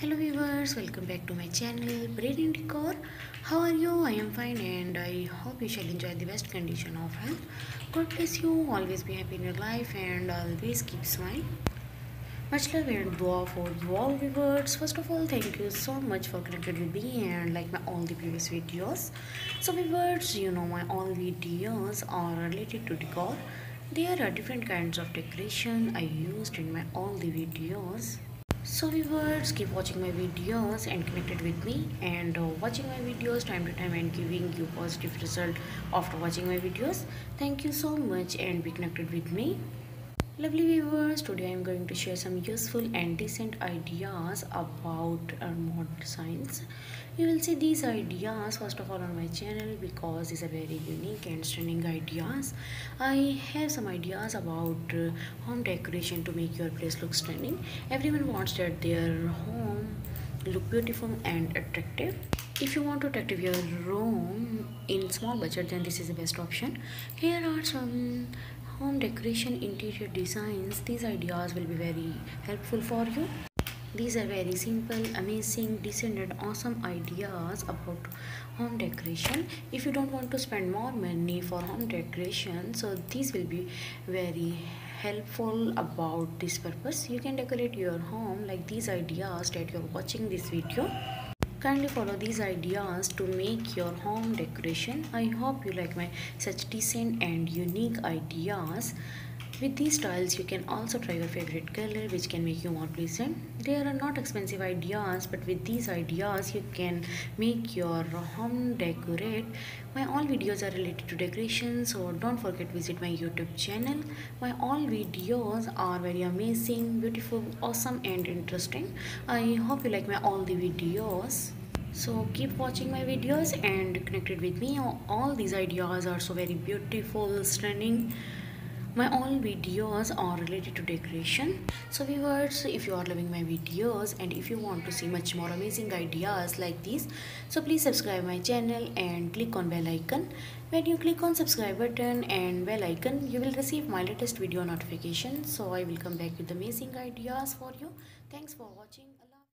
hello viewers welcome back to my channel brain in decor. How are you? I am fine and i hope you shall enjoy the best condition of health. God bless you. Always be happy in your life and always keep smiling. Much love and dua for you all viewers. First of all thank you so much for connecting with me and like my all the previous videos. So viewers you know my all videos are related to decor. There are different kinds of decoration i used in my all the videos so viewers keep watching my videos and connected with me and uh, watching my videos time to time and giving you positive result after watching my videos. Thank you so much and be connected with me Lovely viewers, today I am going to share some useful and decent ideas about uh, mod designs. You will see these ideas first of all on my channel because these are very unique and stunning ideas. I have some ideas about uh, home decoration to make your place look stunning. Everyone wants that their home look beautiful and attractive if you want to attractive your room in small budget then this is the best option here are some home decoration interior designs these ideas will be very helpful for you. These are very simple amazing decent and awesome ideas about home decoration. If you don't want to spend more money for home decoration so these will be very helpful about this purpose. You can decorate your home like these ideas that you're watching this video Kindly follow these ideas to make your home decoration. I hope you like my such decent and unique ideas. With these styles, you can also try your favorite color which can make you more pleasant. There are not expensive ideas but with these ideas, you can make your home decorate. My all videos are related to decoration so don't forget visit my YouTube channel. My all videos are very amazing, beautiful, awesome and interesting. I hope you like my all the videos so keep watching my videos and connected with me all these ideas are so very beautiful stunning my all videos are related to decoration. So viewers if you are loving my videos and if you want to see much more amazing ideas like these so please subscribe my channel and click on bell icon. When you click on subscribe button and bell icon you will receive my latest video notification. So i will come back with amazing ideas for you. Thanks for watching